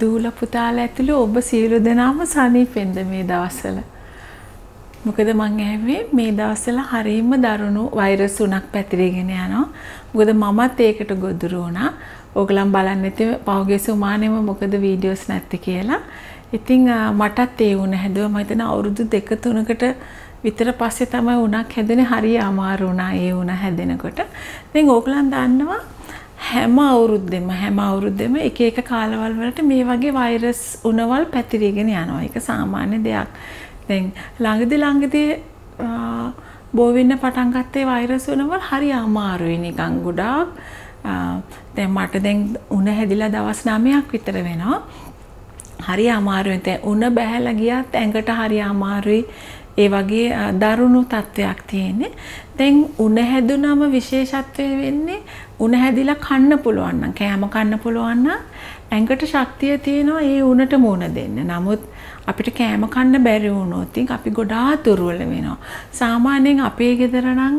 දූල පුතාලා ඇතුළු ඔබ සියලු දෙනාම සනීපෙන්ද මේ දවස්වල. මොකද මං ඇහුවේ මේ දවස්වල හරීම දරුණු වෛරස් උණක් පැතිරගෙන යනවා. මොකද මමත් ඒකට ගොදුරු වුණා. ඕගලන් බලන්න ඇති පහුගිය සුමානෙම මොකද වීඩියෝස් නැත්තේ කියලා. ඉතින් මටත් ඒ වුණ හැදුවා මම හිතන අවුරුදු දෙක තුනකට විතර පස්සේ තමයි උණක් හැදෙන්නේ හරිය අමාරු වුණා ඒ උණ හැදෙනකොට. ඉතින් ඕගලන් දන්නවා හැම අවුරුද්දෙම හැම අවුරුද්දෙම එක එක කාලවල් වලට මේ වගේ වෛරස් උණවල් පැතිරීගෙන යනවා. ඒක සාමාන්‍ය දෙයක්. දැන් ළඟදි ළඟදී බෝ වෙන්න පටන් ගත්තේ වෛරස් උණවල් හරි අමාරුයි නිකන් ගොඩාක්. දැන් මට දැන් උණ හැදිලා දවස් 9ක් විතර වෙනවා. හරි අමාරුයි. දැන් උණ බැහැලා ගියත් ඇඟට හරි අමාරුයි. ඒ වගේ දරුණු තත්ත්වයක් තියෙන්නේ. දැන් උණ හැදුනම විශේෂත්වය වෙන්නේ උණ හැදිලා කන්න පුළුවන් නම් කෑම කන්න පුළුවන් නම් ඇඟට ශක්තිය තියෙනවා ඒ උණට මුණ දෙන්න. නමුත් අපිට කෑම කන්න බැරි වුණොත් අපි ගොඩාක් දුර්වල වෙනවා. සාමාන්‍යයෙන් අපේ ගෙදර නම්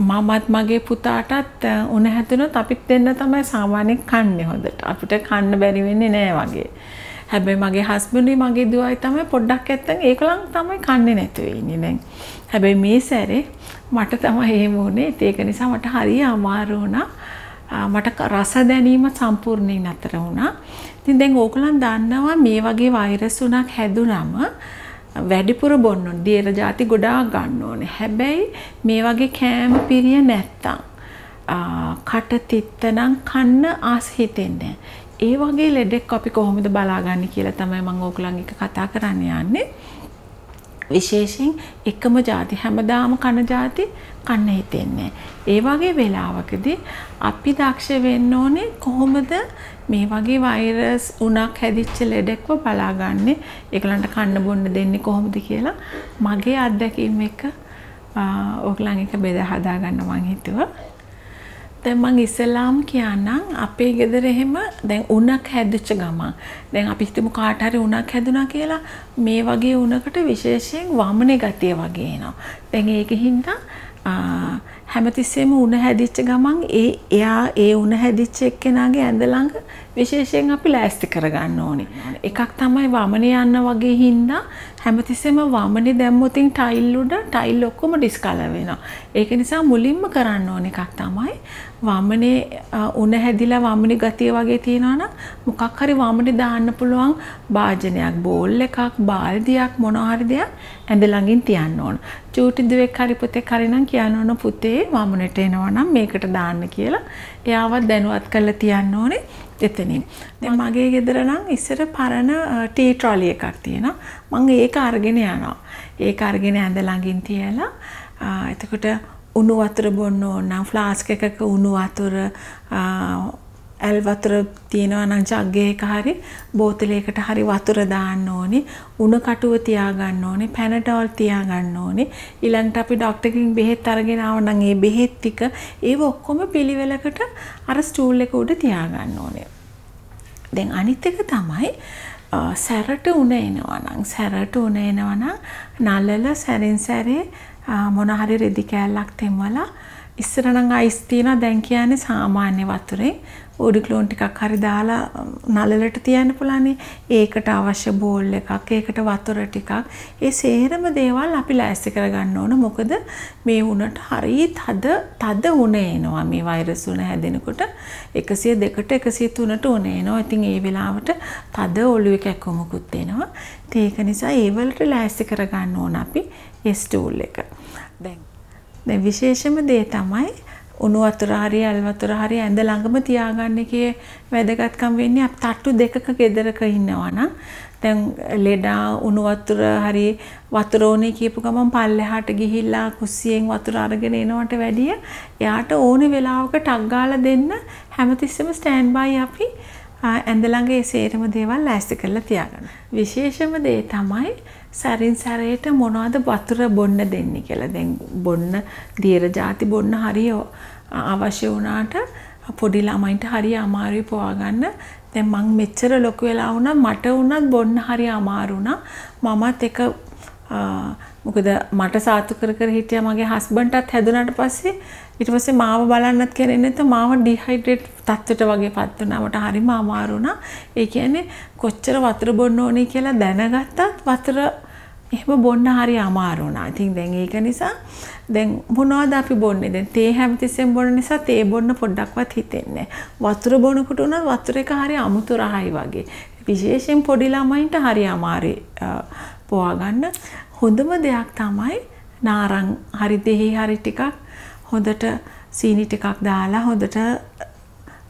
මමත් මගේ පුතාටත් උණ හැදුනොත් අපිත් දෙන්න තමයි සාමාන්‍යයෙන් කන්නේ හොඳට. අපිට කන්න බැරි වෙන්නේ නෑ වගේ. හැබැයි මගේ හස්බන්ඩුයි මගේ දුවයි තමයි පොඩ්ඩක් ඇත්තන් ඒකලන් තමයි කන්නේ නැතුව ඉන්නේ දැන්. හැබැයි මේ සැරේ මට තමයි එහෙම වුණේ. ඒක නිසා මට හරිය අමාරු වුණා. මට රස දැනීම සම්පූර්ණයෙන් නතර වුණා. ඉතින් දැන් ඕගොල්ලන් දන්නවා මේ වගේ වෛරස් උණක් හැදුනම වැඩිපුර බොන්න ඕනේ. දියර ಜಾති ගොඩාක් ගන්න ඕනේ. හැබැයි මේ වගේ කෑම පිරිය නැත්තම් කට තිත්ත නම් කන්න ආස හිතෙන්නේ ඒ වගේ ලෙඩෙක් අපි කොහොමද බලාගන්නේ කියලා තමයි මම ඕගොල්ලන් එක කතා කරන්න යන්නේ. විශේෂයෙන් එකම ಜಾති හැමදාම කන ಜಾති කන්න හිතෙන්නේ. ඒ වගේ වෙලාවකදී අපි දක්ෂ වෙන්න ඕනේ කොහොමද මේ වගේ වෛරස් උණක් හැදිච්ච ලෙඩෙක්ව බලාගන්නේ ඒගලන්ට කන්න බොන්න දෙන්නේ කොහොමද කියලා මගේ අත්දැකීම් එක ඕගලන් එක බෙදා හදා ගන්න මං හිතුවා. දැන් මං ඉස්සෙල්ලාම කියන්නම් අපේ ගෙදර එහෙම දැන් උණක් හැදිච්ච ගමන් දැන් අපි හිතමු කාට හරි උණක් හැදුනා කියලා මේ වගේ උණකට විශේෂයෙන් වමනේ ගතිය වගේ එනවා. දැන් ඒකින් හැමතිස්සෙම උණ හැදිච්ච ගමන් ඒ එයා ඒ උණ හැදිච්ච එක්කෙනාගේ ඇඳ ළඟ විශේෂයෙන් අපි ලෑස්ති කරගන්න ඕනේ. එකක් තමයි වමනේ යන්න වගේ හින්දා හැමතිස්සෙම වමනේ දැම්මොතින් ටයිල් උඩ ටයිල් ඔක්කොම ඩිස්කලර් වෙනවා. ඒක නිසා මුලින්ම කරන්න ඕන එකක් තමයි වමනේ උණ හැදිලා වමනේ ගතිය වගේ තියෙනවා නම් මොකක් හරි වමනේ දාන්න පුළුවන් භාජනයක්, බෝල් එකක්, බාල්දියක් මොනවා හරි දෙයක් ඇඳ ළඟින් තියන්න ඕන. චූටි දුවෙක් හරි පුතෙක් හරි නම් කියන්න ඕන පුතේ වමනට එනවා නම් මේකට දාන්න කියලා. එයාවත් දැනුවත් කරලා තියන්න ඕනේ. එතනින්. දැන් මගේ ගෙදර නම් ඉස්සර පරණ ටී ට්‍රොලි එකක් තියෙනවා. මම ඒක අරගෙන යනවා. ඒක අරගෙන ඇඳ ළඟින් තියලා එතකොට උණු වතුර බොන්න ඕන නම් ෆ්ලාස්ක් එකක උණු වතුර ඇල් වතුර තියෙනවා නම් ජග් එකක හරි බෝතලයකට හරි වතුර දාන්න ඕනේ. උණ කටුව තියාගන්න ඕනේ. පැනඩෝල් තියාගන්න ඕනේ. ඊළඟට අපි ડોක්ටර් කෙනෙක් බෙහෙත් අරගෙන ආව නම් ඒ බෙහෙත් ටික ඒව ඔක්කොම පිළිවෙලකට අර ස්ටූල් එක උඩ තියාගන්න ඕනේ. දැන් අනිත් එක තමයි සැරට උණ එනවා නම් සැරට උණ එනවා නම් නලල සැරින් සැරේ මොන හරි රෙදි කෑල්ලක් තෙම්වලා ඉස්සර නම් අයිස් තියෙනවා දැන් කියන්නේ සාමාන්‍ය වතුරේ ඕඩික්ලෝන් ටිකක් හරි දාලා නලලට තියන්න පුළුවන් ඒකට අවශ්‍ය බෝල් එකක් ඒකට වතුර ටිකක්. ඒ සේරම දේවල් අපි ලෑස්ති කරගන්න ඕන. මොකද මේ උණට හරි තද තද උණ එනවා මේ වෛරස් උණ හැදෙනකොට. 102ට 103ට උණ එනවා. ඉතින් ඒ වෙලාවට තද ඔළුවේ කැක්කුමකුත් එනවා. ඒක නිසා ඒ වලට ලෑස්ති කරගන්න ඕන අපි ස්ටූල් එක. දැන් විශේෂම දේ තමයි උණු වතුර හරි ඇල් වතුර හරි ඇඳ ළඟම තියාගන්න එකේ වැදගත්කම වෙන්නේ අප තට්ටු දෙකක ගෙදරක ඉන්නවා නම්. දැන් ලෙඩා උණු වතුර හරි වතුර ඕනේ කියපු ගමන් පල්ලෙහාට ගිහිල්ලා කුස්සියෙන් වතුර අරගෙන එනවට වැඩිය එයාට ඕනේ වෙලාවක ටක් ගාලා දෙන්න. හැමතිස්සෙම ස්ටෑන්ඩ් බයි අපි. ඇඳ ළඟ ඒ සේරම දේවල් ලෑස්ති කරලා තියාගන්න. විශේෂම දේ තමයි සැරින් සැරේට මොනවද වතුර බොන්න දෙන්නේ කියලා. දැන් බොන්න දියර ಜಾති බොන්න හරිය අවශ්‍ය වුණාට පොඩි ළමයින්ට හරිය අමාරුයි පවා ගන්න. දැන් මං මෙච්චර ලොකු වෙලා වුණා මට වුණත් බොන්න හරිය අමාරු වුණා. මමත් එක මොකද මට සාතු කර කර හිටියා මගේ හස්බන්ඩ්ටත් හැදුනට පස්සේ ඊට පස්සේ මාව බලන්නත් කෙනෙක් නැත්නම් මාව ඩිහයිඩ්‍රේට් තත්ත්වයට වගේ පත් වුණා. මට හරිම අමාරු වුණා. ඒ කියන්නේ කොච්චර වතුර බොන්න ඕනේ කියලා දැනගත්තත් වතුර එහෙම බොන්න හරි අමාරු වුණා. ඉතින් දැන් ඒක නිසා දැන් මොනවද අපි බොන්නේ? දැන් තේ හැමතිස්සෙම බොන නිසා තේ බොන්න පොඩ්ඩක්වත් හිතෙන්නේ වතුර බොනකොට උනත් වතුර එක හරි අමුතු රහයි වගේ. විශේෂයෙන් පොඩි ළමයින්ට හරි අමාරුයි පොවා ගන්න. හොඳම දෙයක් තමයි නාරං හරි දෙහි හරි ටිකක් හොඳට සීනි ටිකක් දාලා හොඳට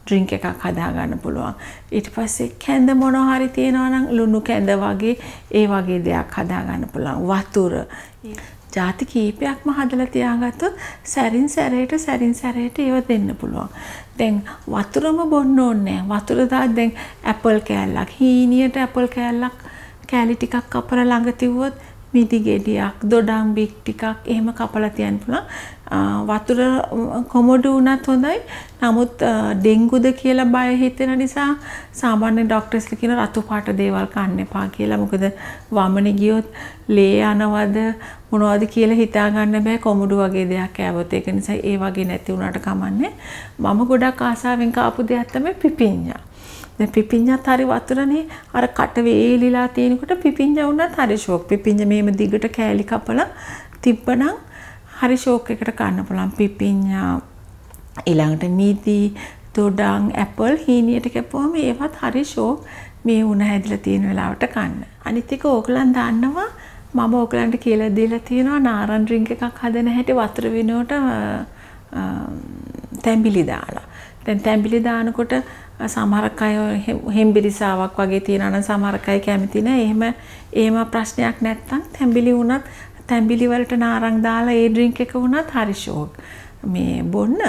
ඩ්‍රින්ක් එකක් හදාගන්න පුළුවන්. ඊට පස්සේ කැඳ මොනවා හරි තියෙනවා නම් ලුණු කැඳ වගේ ඒ වගේ දෙයක් හදාගන්න පුළුවන්. වතුර. ಜಾති කීපයක්ම හදලා තියාගත්තොත් සැරින් සැරේට සැරින් සැරේට ඒව දෙන්න පුළුවන්. දැන් වතුරම බොන්න ඕනේ වතුර දාලා දැන් ඇපල් කෑල්ලක් හීනියට ඇපල් කෑල්ලක් කෑලි ටිකක් කපලා ළඟ තිව්වොත් මිදි ගෙඩියක් දොඩම් බික් ටිකක් එහෙම කපලා තියන්න පුළුවන්. වතුර කොමඩු වුණත් හොඳයි. නමුත් ඩෙන්ගුද කියලා බය හිතෙන නිසා සාමාන්‍ය ඩොක්ටර්ස්ලා කියන රතු පාට දේවල් කන්න එපා කියලා. මොකද වමනේ ගියොත් ලේ යනවද මොනවද කියලා හිතා ගන්න බෑ කොමඩු වගේ දෙයක් කෑවොත්. ඒක නිසා ඒ වගේ නැති වුණාට කමන්නේ. මම ගොඩක් ආසාවෙන් කාපු දෙයක් තමයි පිපිඤ්ඤා. දැන් පිපිඤ්ඤත් හරි වතුරනේ අර කට වේලිලා තියෙනකොට පිපිඤ්ඤ වුණත් හරි ෂෝක්. පිපිඤ්ඤ මේම දිගට කෑලි කපලා තිබ්බනම් හරි ෂෝක් එකට කන්න පුළුවන්. පිපිඤ්ඤා ඊළඟට මීති, දොඩම්, ඇපල් හීනියට කැපුවම ඒවත් හරි ෂෝක් මේ උණ හැදිලා තියෙන වෙලාවට කන්න. අනිත් එක ඕගලන් දන්නවා මම ඕගලන්ට කියලා දීලා තියෙනවා නාරන් ඩ්‍රින්ක් එකක් හදන හැටි වතුර වෙනුවට තැඹිලි දාලා. දැන් තැඹිලි දානකොට සමහරක් අය හෙම්බිරිසාවක් වගේ තියෙනවා නම් සමහරක් අය කැමති නැහැ. එහෙම එහෙම ප්‍රශ්නයක් නැත්තම් තැඹිලි වුණත් තැඹිලි වලට නාරං දාලා ඒ ඩ්‍රින්ක් එක වුණත් හරි ෂෝක්. මේ බොන්න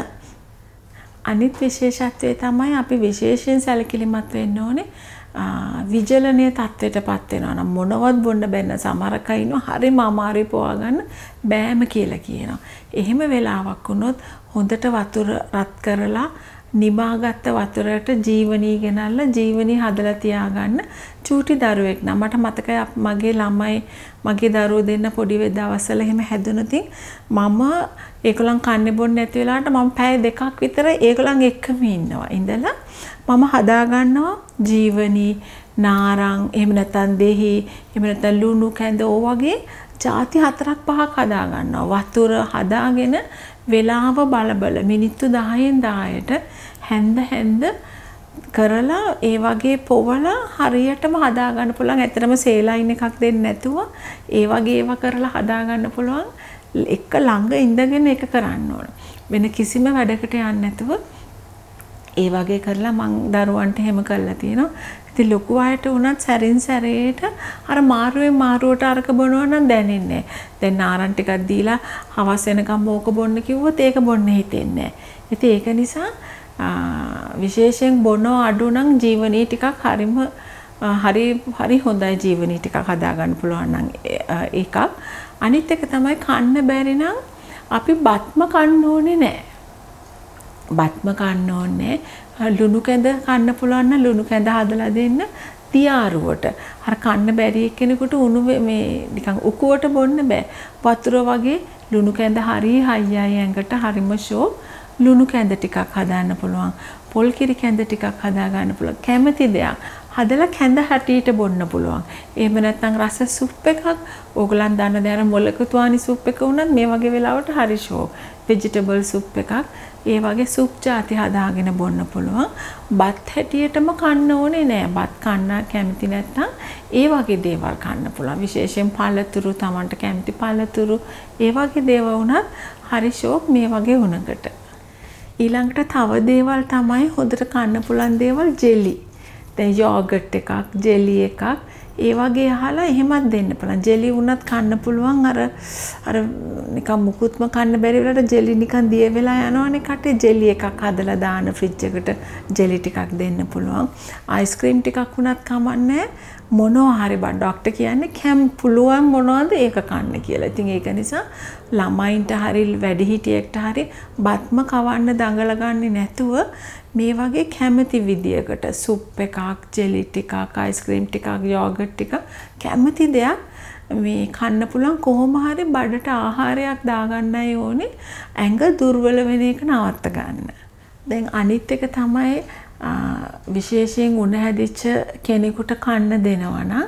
අනිත් විශේෂත්වය තමයි අපි විශේෂයෙන් සැලකිලිමත් වෙන්න ඕනේ. විජලනය තත්ත්වයට පත් වෙනවා නම් මොනවත් බොන්න බැන්න සමහරක් අය ඉන්නවා හරිම අමාරුයි පොවා ගන්න බෑම කියලා කියනවා. එහෙම වෙලාවක් වුණොත් හොඳට වතුර රත් කරලා නිබාගත්ත වතුරට ජීවනී ගෙනල්ලා ජීවනී හදලා තියාගන්න චූටි දරුවෙක් නම්. මට මතකයි මගේ ළමයි මගේ දරුවෝ දෙන්න පොඩි දවස්වල එහෙම හැදුනොතින් මම ඒගොල්ලන් කන්නේ බොන්නේ නැති වෙලාවට මම පැය දෙකක් විතර ඒගොල්ලන් එක්කම ඉන්නවා. ඉඳලා මම හදාගන්නවා ජීවනී නාරං එහෙම නැත්නම් දෙහි එහෙම නැත්නම් ලුණු කැඳ වගේ ಜಾති හතරක් පහක් හදාගන්නවා වතුර හදාගෙන වෙලාව බලබල මිනිත්තු 10න් 10ට හැන්ද හැන්ද කරලා ඒ වගේ පොවලා හරියටම හදාගන්න පුළුවන්. ඇත්තටම සේලයින් එකක් දෙන්න නැතුව ඒ වගේ ඒවා කරලා හදාගන්න පුළුවන්. එක ළඟ ඉඳගෙන ඒක කරන්න ඕන. වෙන කිසිම වැඩකට යන්නේ නැතුව ඒ වගේ කරලා මං දරුවන්ට එහෙම කරලා තියෙනවා. ඉතින් ලොකු අයට වුණත් සැරින් සැරේට අර මාරුවෙන් මාරුවට අරක බොනවා නම් දැනෙන්නේ දැන් නාරන් ටිකක් දීලා හවස් වෙනකම් ඕක බොන්න කිව්වොත් ඒක බොන්න හිතෙන්නේ නැහැ. ඉතින් ඒක නිසා විශේෂයෙන් බොනෝ අඩු නම් ජීවනී ටිකක් හරිම හරි හරි හොඳයි ජීවනී ටිකක් හදාගන්න පුළුවන් නම් එකක්. අනිත් එක තමයි කන්න බැරි නම් අපි බත්ම කන්න ඕනේ නැහැ. බත්ම කන්න ඕනේ ලුණු කැඳ කන්න පුළුවන් නම් ලුණු කැඳ හදලා දෙන්න තියාරුවට. අර කන්න බැරි එක්කෙනෙකුට උණු මේ නිකන් උකුවට බොන්න බෑ. වතුර වගේ ලුණු කැඳ හරි හයියයි ඇඟට හරිම ෂෝ ලුණු කැඳ ටිකක් හදාන්න පුළුවන්. පොල් කිරි කැඳ ටිකක් හදා ගන්න පුළුවන්. කැමති දෙයක්. හදලා කැඳ හැටියට බොන්න පුළුවන්. එහෙම නැත්නම් රස සුප් එකක් ඕගලන් දන්න දේ අර මොලකතුවානි සුප් එක වුණත් මේ වගේ වෙලාවට හරි ෂෝ. වෙජිටබල් සුප් එකක් ඒ වගේ සුප් ಜಾති හදාගෙන බොන්න පුළුවන්. බත් හැටියටම කන්න ඕනේ නෑ. බත් කන්න කැමති නැත්නම් ඒ වගේ දේවල් කන්න පුළුවන්. විශේෂයෙන් පළතුරු Tamanට කැමති පළතුරු ඒ වගේ දේවල් වුණත් හරි ෂෝක් මේ වගේ වුණකට. ඊළඟට තව දේවල් තමයි හොඳට කන්න පුළුවන් දේවල් ජෙලි. දැන් යෝගට් එකක්, ජෙලි එකක් ඒ වගේ අහලා එහෙමත් දෙන්න පුළුවන්. ජෙලි වුණත් කන්න පුළුවන් අර අර නිකන් මුකුත්ම කන්න බැරි වෙලාවට ජෙලි නිකන් දිය වෙලා යනවනේ කටේ ජෙලි එකක් හදලා දාන ෆ්‍රිජ් එකට ජෙලි ටිකක් දෙන්න පුළුවන්. අයිස්ක්‍රීම් ටිකක් වුණත් කමන්නේ මොනවා හරි බා ඩොක්ටර් කියන්නේ කැම් පුළුවන් මොනවද ඒක කන්න කියලා. ඉතින් ඒක නිසා ළමයින්ට හරි වැඩිහිටියෙක්ට හරි බත්ම කවන්න දඟල ගන්නේ නැතුව මේ වගේ කැමති විදියකට සුප් එකක්, ජෙලි ටිකක්, අයිස්ක්‍රීම් ටිකක්, යෝගට් ටික කැමති දෙයක් මේ කන්න පුළුවන් කොහොම හරි බඩට ආහාරයක් දාගන්නයි ඕනේ ඇඟ දුර්වල වෙන එක නවත්ත ගන්න. දැන් අනිත් එක තමයි විශේෂයෙන් උණ හැදිච්ච කෙනෙකුට කන්න දෙනවා නම්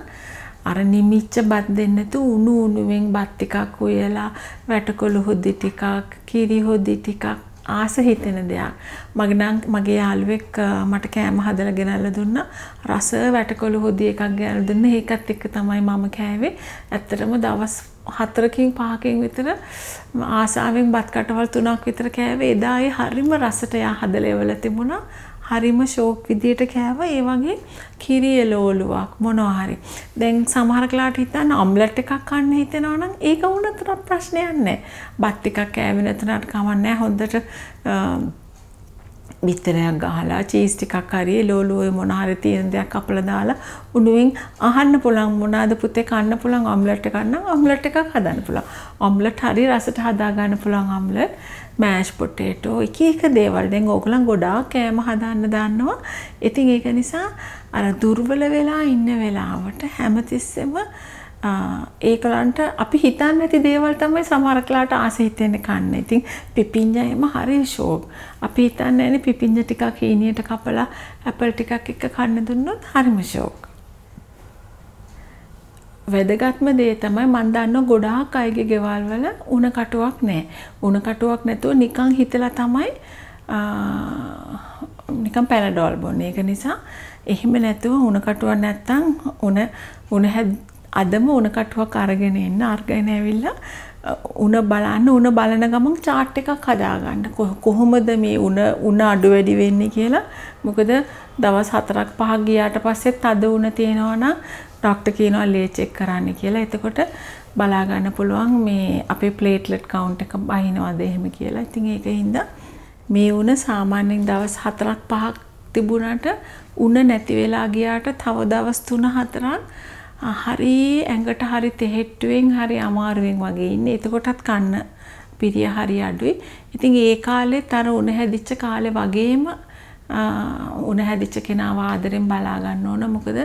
අර නිමිච්ච බත් දෙන්නතු උණු උණුවෙන් බත් ටිකක් උයලා වැටකොළු හොද්දි ටිකක් කිරි හොද්දි ටිකක් ආස හිතෙන දෙයක්. මගේ නම් මගේ යාළුවෙක් මට කෑම හදලා ගෙනල්ලා දුන්නා. රස වැටකොළු හොදි එකක් ගෙනල්ලා දුන්නා. ඒකත් එක්ක තමයි මම කෑවේ. ඇත්තටම දවස් හතරකින් පහකින් විතර ආසාවෙන් බත් කටවල් තුනක් විතර කෑවේ. එදා ඒ හරිම රසට යා හදලා එවලා තිබුණා. හරිම ෂෝක් විදියට කෑවා ඒ වගේ කිරි එළවලුවක් මොනවා හරි. දැන් සමහර කලාට හිතන්න ඔම්ලට් එකක් කන්න හිතෙනවා නම් ඒක වුණත් ප්‍රශ්නයක් නැහැ. බත් ටිකක් කෑවේ නැතුණාට කමක් නැහැ. හොඳට බිත්තරයක් ගහලා චීස් ටිකක් හරි එළවලු මොන හරි තියෙන දෙයක් අපලා දාලා උණුවෙන් අහන්න පුළුවන් මොනවාද පුතේ කන්න පුළුවන් ඔම්ලට් එකක් නම් ඔම්ලට් එකක් හදන්න පුළුවන්. ඔම්ලට් හරි රසට හදා ගන්න පුළුවන් ඔම්ලට්. මෑෂ් පොටේටෝ එක එක දේවල් දැන් ඕගොල්ලන් ගොඩාක් කෑම හදන්න දන්නවා. ඉතින් ඒක නිසා අර දුර්වල වෙලා ඉන්න වෙලාවට හැමතිස්සෙම ඒකලන්ට අපි හිතන්නේ නැති දේවල් තමයි සමහර කලාට ආස හිතෙන්නේ කන්න. ඉතින් පිපිඤ්ඤයම හරි ෂෝක්. අපි හිතන්නේ නැනේ පිපිඤ්ඤ ටිකක් හීනියට කපලා ඇපල් ටිකක් එක්ක කන්න දුන්නොත් හරිම ෂෝක්. වැදගත්ම දේ තමයි මන් දන්න ගොඩාක් අයගේ ගෙවල් වල උණ කටුවක් නැහැ. උණ කටුවක් නැතුව නිකන් හිතලා තමයි නිකන් පැනඩෝල් බොන්නේ. ඒක නිසා එහෙම නැතුව උණ කටුවක් නැත්තම් උණ උණ අදම උණ කටුවක් අරගෙන එන්න අරගෙන ඇවිල්ලා උණ බලන්න උණ බලන ගමන් chart එකක් හදාගන්න. කොහොමද මේ උණ උණ අඩු වැඩි වෙන්නේ කියලා. මොකද දවස් 4ක් 5ක් ගියාට පස්සෙත් අද උණ තියෙනවා නම් ඩොක්ටර් කියනවා ලේ චෙක් කරන්න කියලා. එතකොට බලා ගන්න පුළුවන් මේ අපේ ප්ලේට්ලට් කවුන්ට් එක බහිනවද එහෙම කියලා. ඉතින් ඒකින්ද මේ උණ සාමාන්‍යයෙන් දවස් 4ක් 5ක් තිබුණාට උණ නැති වෙලා ගියාට තව දවස් 3 4ක් හරි ඇඟට හරි තෙහෙට්ටුවෙන් හරි අමාරුවෙන් වගේ ඉන්නේ. එතකොටත් කන්න පිරිය හරි අඩුයි. ඉතින් ඒ කාලෙත් අර උණ හැදිච්ච කාලේ වගේම උණ හැදිච්ච කෙනාව ආදරෙන් බලා ගන්න ඕන. මොකද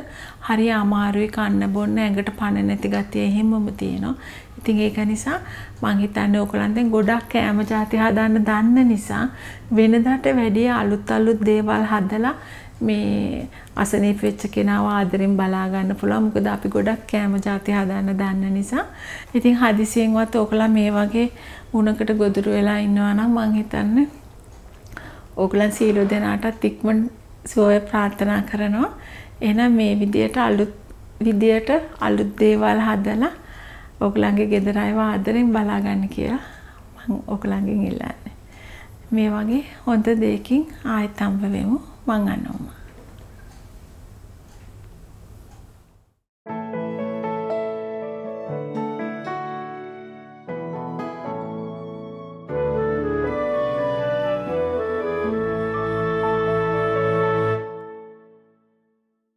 හරි අමාරුයි කන්න බොන්න ඇඟට පණ නැති ගතිය එහෙමම තියෙනවා. ඉතින් ඒක නිසා මං හිතන්නේ ඕගොල්ලන් දැන් ගොඩක් කෑම ಜಾති හදන්න දන්න නිසා වෙනදාට වැඩිය අලුත් අලුත් දේවල් හදලා මේ අසනීප වෙච්ච කෙනාව ආදරෙන් බලා ගන්න පුළුවන්. මොකද අපි ගොඩක් කෑම ಜಾති හදන්න දන්න නිසා. ඉතින් හදිසියෙන්වත් ඕගොල්ලන් මේ වගේ උණකට ගොදුරු වෙලා ඉන්නවා නම් මං හිතන්නේ ඕගලන් සියලු දෙනාටත් ඉක්මන් සුවය ප්‍රාර්ථනා කරනවා. එහෙනම් මේ විදියට අලුත් විදියට අලුත් දේවල් හදලා ඕගලන්ගේ ගෙදර අයව ආදරෙන් බලා ගන්න කියලා මම ඕගලන්ගෙන් ඉල්ලන්නේ. මේ වගේ හොඳ දෙයකින් ආයෙත් හම්බ වෙමු. මං අනෝමා